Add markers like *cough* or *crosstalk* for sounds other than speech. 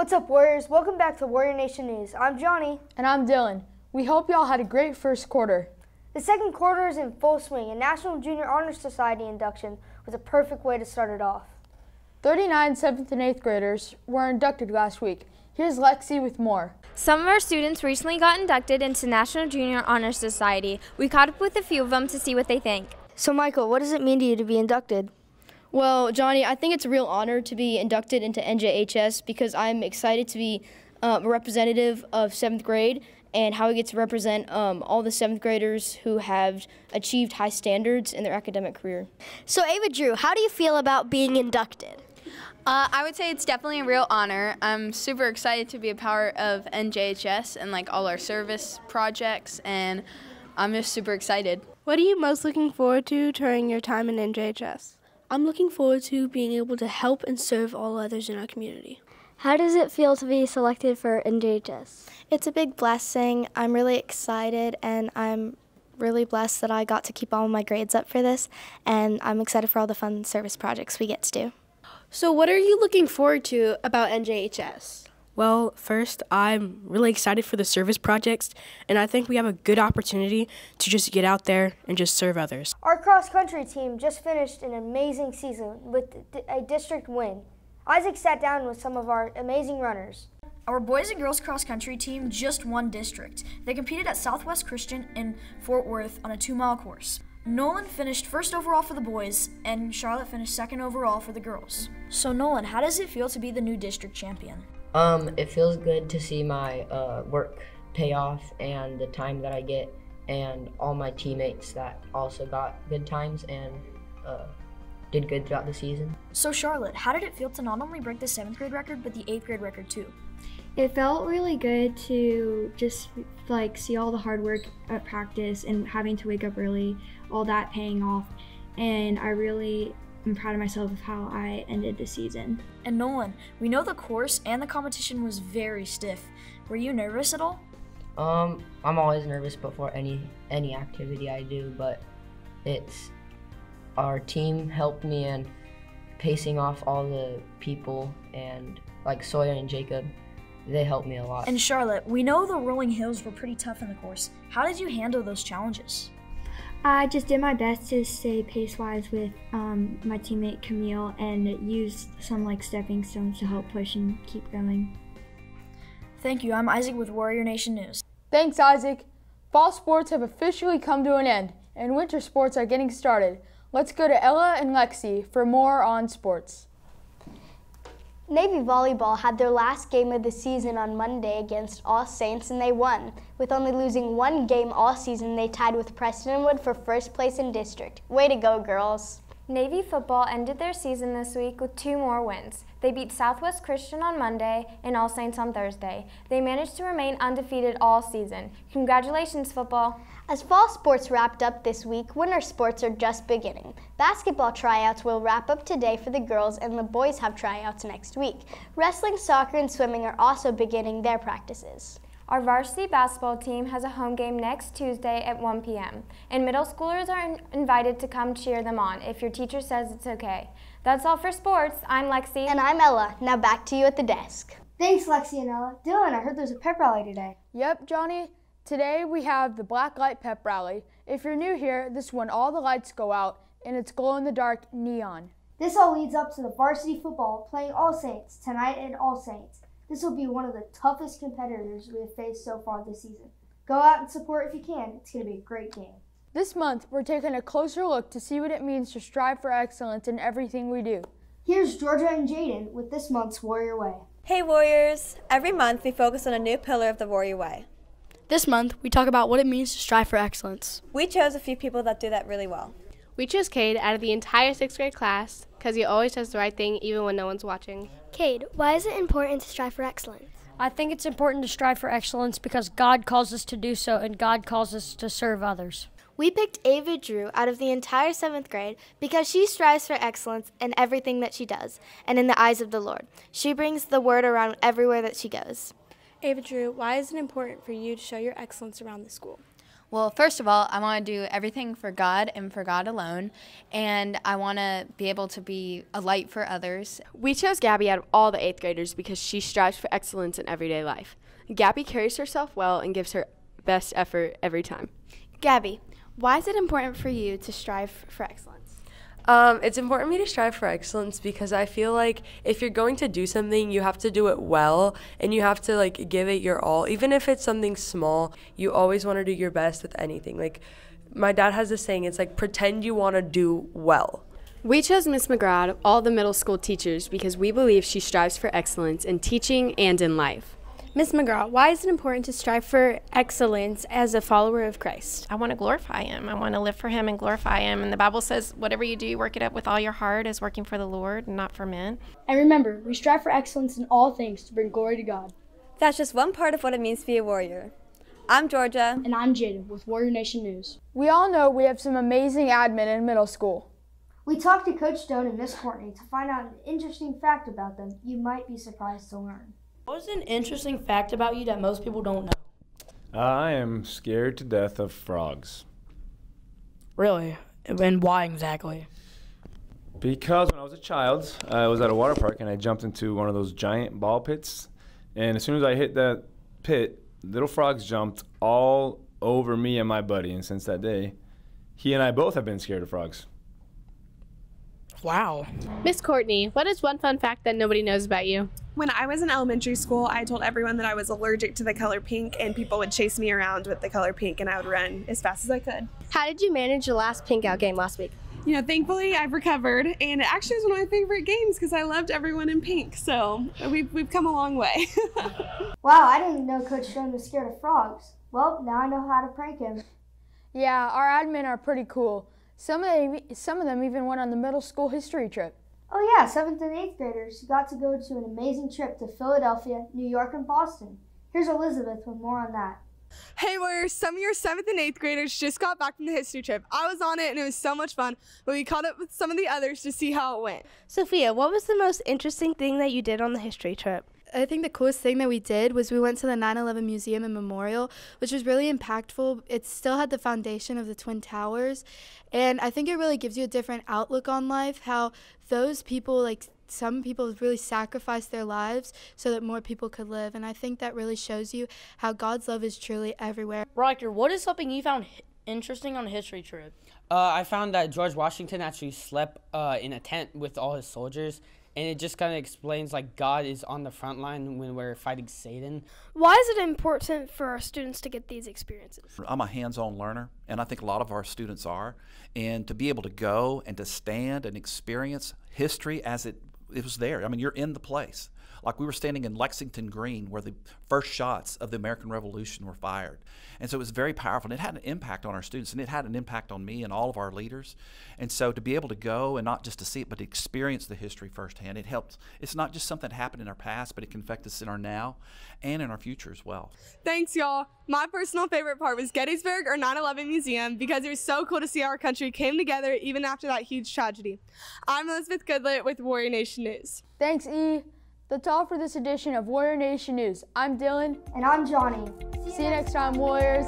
What's up, Warriors? Welcome back to Warrior Nation News. I'm Johnny. And I'm Dylan. We hope y'all had a great first quarter. The second quarter is in full swing, and National Junior Honor Society induction was a perfect way to start it off. 39 7th and 8th graders were inducted last week. Here's Lexi with more. Some of our students recently got inducted into National Junior Honor Society. We caught up with a few of them to see what they think. So, Michael, what does it mean to you to be inducted? Well, Johnny, I think it's a real honor to be inducted into NJHS because I'm excited to be uh, a representative of seventh grade and how we get to represent um, all the seventh graders who have achieved high standards in their academic career. So, Ava Drew, how do you feel about being inducted? Uh, I would say it's definitely a real honor. I'm super excited to be a part of NJHS and like all our service projects, and I'm just super excited. What are you most looking forward to during your time in NJHS? I'm looking forward to being able to help and serve all others in our community. How does it feel to be selected for NJHS? It's a big blessing. I'm really excited and I'm really blessed that I got to keep all my grades up for this and I'm excited for all the fun service projects we get to do. So what are you looking forward to about NJHS? Well, first, I'm really excited for the service projects, and I think we have a good opportunity to just get out there and just serve others. Our cross country team just finished an amazing season with a district win. Isaac sat down with some of our amazing runners. Our boys and girls cross country team just won district. They competed at Southwest Christian in Fort Worth on a two mile course. Nolan finished first overall for the boys, and Charlotte finished second overall for the girls. So, Nolan, how does it feel to be the new district champion? Um, it feels good to see my uh, work pay off and the time that I get, and all my teammates that also got good times and uh, did good throughout the season. So, Charlotte, how did it feel to not only break the seventh grade record but the eighth grade record too? It felt really good to just like see all the hard work at practice and having to wake up early, all that paying off, and I really I'm proud of myself of how I ended the season. And Nolan, we know the course and the competition was very stiff. Were you nervous at all? Um, I'm always nervous before any any activity I do, but it's our team helped me in pacing off all the people and like Sawyer and Jacob. They helped me a lot. And Charlotte, we know the rolling hills were pretty tough in the course. How did you handle those challenges? I just did my best to stay pace wise with um, my teammate Camille and used some like stepping stones to help push and keep going. Thank you. I'm Isaac with Warrior Nation News. Thanks, Isaac. Fall sports have officially come to an end, and winter sports are getting started. Let's go to Ella and Lexi for more on sports. Navy Volleyball had their last game of the season on Monday against All Saints and they won. With only losing one game all season, they tied with Prestonwood for first place in district. Way to go, girls. Navy football ended their season this week with two more wins. They beat Southwest Christian on Monday and All Saints on Thursday. They managed to remain undefeated all season. Congratulations, football. As fall sports wrapped up this week, winter sports are just beginning. Basketball tryouts will wrap up today for the girls, and the boys have tryouts next week. Wrestling, soccer, and swimming are also beginning their practices. Our varsity basketball team has a home game next Tuesday at 1 p.m., and middle schoolers are in invited to come cheer them on if your teacher says it's okay. That's all for sports. I'm Lexi. And I'm Ella. Now back to you at the desk. Thanks, Lexi and Ella. Dylan, I heard there's a pep rally today. Yep, Johnny. Today we have the Black Light Pep Rally. If you're new here, this is when all the lights go out and it's glow in the dark neon. This all leads up to the varsity football playing All Saints tonight at All Saints. This will be one of the toughest competitors we have faced so far this season. Go out and support if you can. It's going to be a great game. This month, we're taking a closer look to see what it means to strive for excellence in everything we do. Here's Georgia and Jaden with this month's Warrior Way. Hey Warriors! Every month we focus on a new pillar of the Warrior Way. This month, we talk about what it means to strive for excellence. We chose a few people that do that really well. We chose Cade out of the entire sixth grade class because he always does the right thing even when no one's watching. Cade, why is it important to strive for excellence? I think it's important to strive for excellence because God calls us to do so and God calls us to serve others. We picked Ava Drew out of the entire seventh grade because she strives for excellence in everything that she does and in the eyes of the Lord. She brings the word around everywhere that she goes. Ava Drew, why is it important for you to show your excellence around the school? Well, first of all, I want to do everything for God and for God alone, and I want to be able to be a light for others. We chose Gabby out of all the eighth graders because she strives for excellence in everyday life. Gabby carries herself well and gives her best effort every time. Gabby, why is it important for you to strive for excellence? Um, it's important for me to strive for excellence because I feel like if you're going to do something, you have to do it well and you have to like give it your all. Even if it's something small, you always want to do your best with anything. Like my dad has this saying, it's like pretend you want to do well. We chose Miss McGraw of all the middle school teachers because we believe she strives for excellence in teaching and in life. Ms. McGraw, why is it important to strive for excellence as a follower of Christ? I want to glorify Him. I want to live for Him and glorify Him. And the Bible says, whatever you do, work it up with all your heart as working for the Lord and not for men. And remember, we strive for excellence in all things to bring glory to God. That's just one part of what it means to be a warrior. I'm Georgia. And I'm Jaden with Warrior Nation News. We all know we have some amazing admin in middle school. We talked to Coach Stone and Miss Courtney to find out an interesting fact about them you might be surprised to learn. What's an interesting fact about you that most people don't know? I am scared to death of frogs. Really? And why exactly? Because when I was a child, I was at a water park and I jumped into one of those giant ball pits. And as soon as I hit that pit, little frogs jumped all over me and my buddy. And since that day, he and I both have been scared of frogs. Wow. Miss Courtney, what is one fun fact that nobody knows about you? When I was in elementary school, I told everyone that I was allergic to the color pink, and people would chase me around with the color pink, and I would run as fast as I could. How did you manage the last pink out game last week? You know, thankfully I've recovered, and it actually was one of my favorite games because I loved everyone in pink. So we've, we've come a long way. *laughs* wow, I didn't know Coach Stone was scared of frogs. Well, now I know how to prank him. Yeah, our admin are pretty cool. Some of them, some of them even went on the middle school history trip. Oh yeah, seventh and eighth graders got to go to an amazing trip to Philadelphia, New York, and Boston. Here's Elizabeth with more on that. Hey Warriors, some of your seventh and eighth graders just got back from the history trip. I was on it and it was so much fun, but we caught up with some of the others to see how it went. Sophia, what was the most interesting thing that you did on the history trip? I think the coolest thing that we did was we went to the 9 11 Museum and Memorial, which was really impactful. It still had the foundation of the Twin Towers. And I think it really gives you a different outlook on life, how those people, like some people, really sacrificed their lives so that more people could live. And I think that really shows you how God's love is truly everywhere. Riker, what is something you found interesting on a history trip? Uh, I found that George Washington actually slept uh, in a tent with all his soldiers and it just kind of explains like God is on the front line when we're fighting Satan. Why is it important for our students to get these experiences? I'm a hands-on learner, and I think a lot of our students are, and to be able to go and to stand and experience history as it it was there. I mean, you're in the place. Like we were standing in Lexington Green where the first shots of the American Revolution were fired. And so it was very powerful. And it had an impact on our students and it had an impact on me and all of our leaders. And so to be able to go and not just to see it, but to experience the history firsthand, it helps. It's not just something that happened in our past, but it can affect us in our now and in our future as well. Thanks, y'all. My personal favorite part was Gettysburg or 9 11 Museum because it was so cool to see our country came together even after that huge tragedy. I'm Elizabeth Goodlett with Warrior Nation News. Thanks, E. That's all for this edition of Warrior Nation News. I'm Dylan. And I'm Johnny. See, See you next time, Warriors.